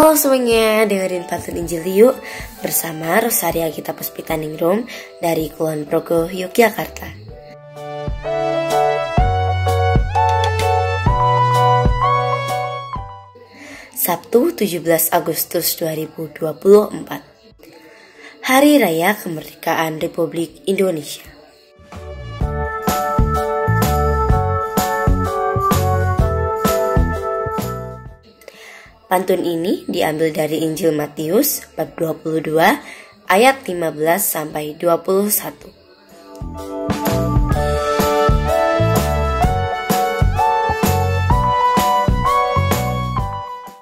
Halo semuanya, dengerin Pantun Injil yuk bersama Rosaria Gita Puspita Ningrum dari Kulon Progo, Yogyakarta. Sabtu 17 Agustus 2024 Hari Raya Kemerdekaan Republik Indonesia Pantun ini diambil dari Injil Matius bab 22 ayat 15 sampai 21.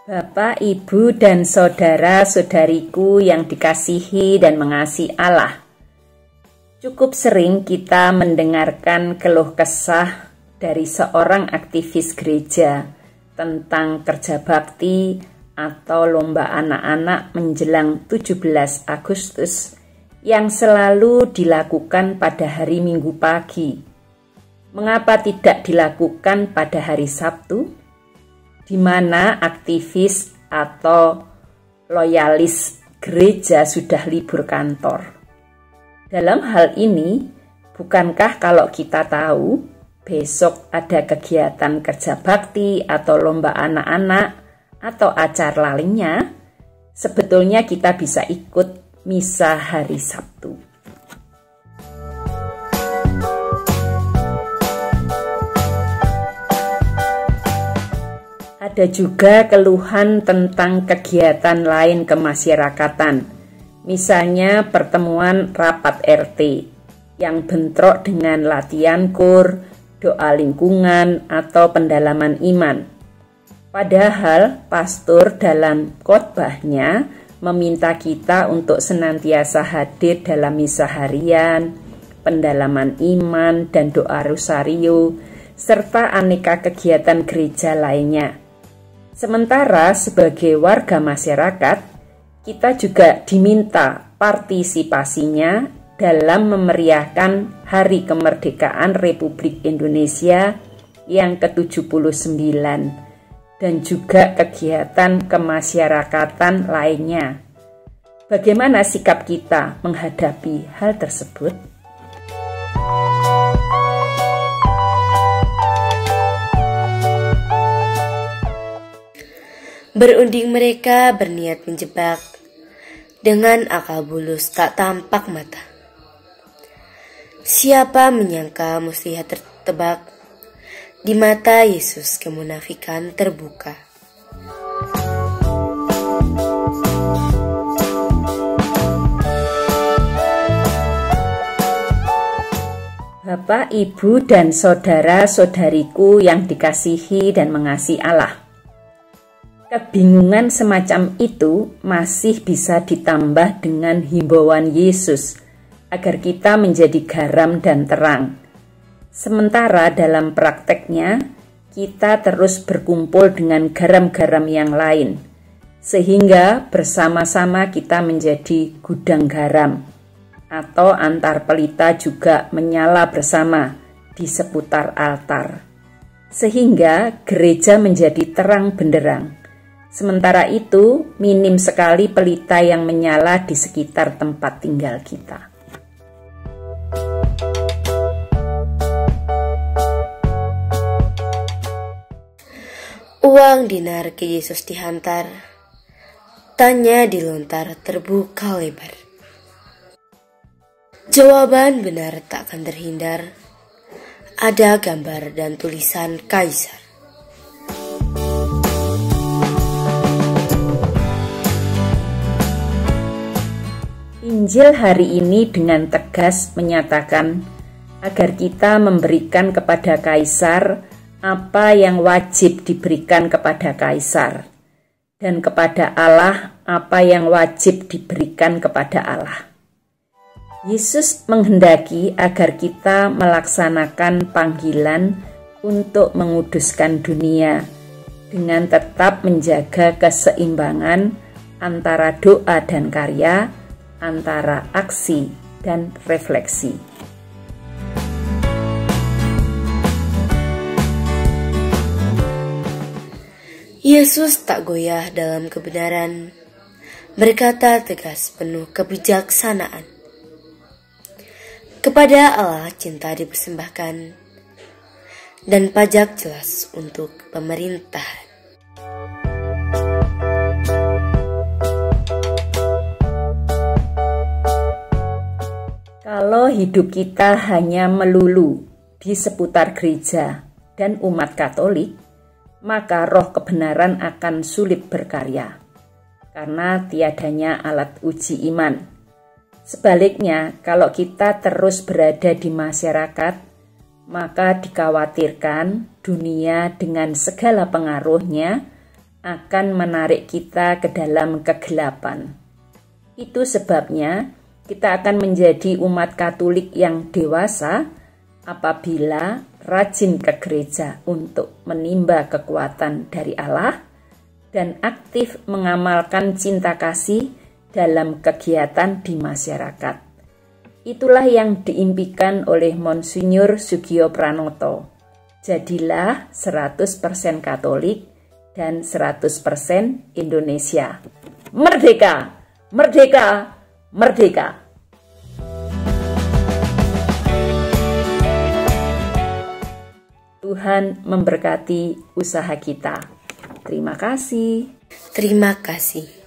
Bapak, Ibu, dan saudara-saudariku yang dikasihi dan mengasihi Allah. Cukup sering kita mendengarkan keluh kesah dari seorang aktivis gereja tentang kerja bakti atau lomba anak-anak menjelang 17 Agustus yang selalu dilakukan pada hari Minggu pagi. Mengapa tidak dilakukan pada hari Sabtu? Di mana aktivis atau loyalis gereja sudah libur kantor. Dalam hal ini, bukankah kalau kita tahu besok ada kegiatan kerja bakti atau lomba anak-anak atau acara lainnya, sebetulnya kita bisa ikut misa hari Sabtu. Ada juga keluhan tentang kegiatan lain kemasyarakatan, misalnya pertemuan rapat RT yang bentrok dengan latihan kur, doa lingkungan, atau pendalaman iman. Padahal pastor dalam khotbahnya meminta kita untuk senantiasa hadir dalam misa harian, pendalaman iman, dan doa rosario, serta aneka kegiatan gereja lainnya. Sementara sebagai warga masyarakat, kita juga diminta partisipasinya dalam memeriahkan Hari Kemerdekaan Republik Indonesia yang ke-79 dan juga kegiatan kemasyarakatan lainnya. Bagaimana sikap kita menghadapi hal tersebut? Berunding mereka berniat menjebak dengan akal bulus tak tampak mata. Siapa menyangka muslihat tertebak di mata Yesus kemunafikan terbuka. Bapak, Ibu, dan saudara-saudariku yang dikasihi dan mengasihi Allah. Kebingungan semacam itu masih bisa ditambah dengan himbauan Yesus agar kita menjadi garam dan terang. Sementara dalam prakteknya, kita terus berkumpul dengan garam-garam yang lain, sehingga bersama-sama kita menjadi gudang garam, atau antar pelita juga menyala bersama di seputar altar, sehingga gereja menjadi terang benderang. Sementara itu, minim sekali pelita yang menyala di sekitar tempat tinggal kita. Uang dinar ke Yesus dihantar, tanya dilontar terbuka lebar. Jawaban benar tak akan terhindar, ada gambar dan tulisan kaisar. Injil hari ini dengan tegas menyatakan agar kita memberikan kepada kaisar apa yang wajib diberikan kepada kaisar, dan kepada Allah apa yang wajib diberikan kepada Allah. Yesus menghendaki agar kita melaksanakan panggilan untuk menguduskan dunia dengan tetap menjaga keseimbangan antara doa dan karya, antara aksi dan refleksi. Yesus tak goyah dalam kebenaran, berkata tegas penuh kebijaksanaan. Kepada Allah cinta dipersembahkan, dan pajak jelas untuk pemerintahan. Kalau hidup kita hanya melulu di seputar gereja dan umat Katolik, maka roh kebenaran akan sulit berkarya karena tiadanya alat uji iman. Sebaliknya, kalau kita terus berada di masyarakat, maka dikhawatirkan dunia dengan segala pengaruhnya akan menarik kita ke dalam kegelapan. Itu sebabnya kita akan menjadi umat Katolik yang dewasa apabila rajin ke gereja untuk menimba kekuatan dari Allah dan aktif mengamalkan cinta kasih dalam kegiatan di masyarakat. Itulah yang diimpikan oleh Monsinyur Sugio Pranoto. Jadilah 100% Katolik dan 100% Indonesia. Merdeka! Merdeka! Merdeka! Tuhan memberkati usaha kita. Terima kasih. Terima kasih.